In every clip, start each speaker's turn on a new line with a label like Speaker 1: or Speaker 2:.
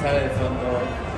Speaker 1: sale de fondo.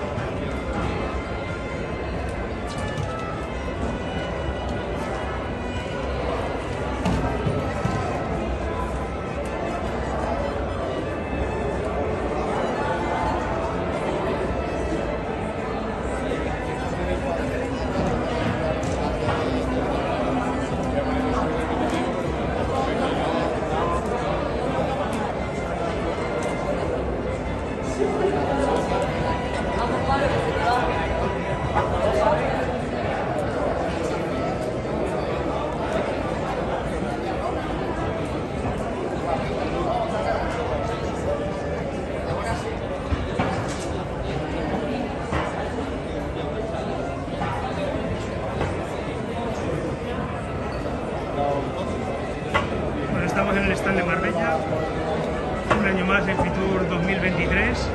Speaker 2: Estamos en el stand de Marbella, un año más en Fitur 2023.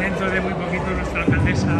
Speaker 2: Dentro de muy poquito nuestra alcaldesa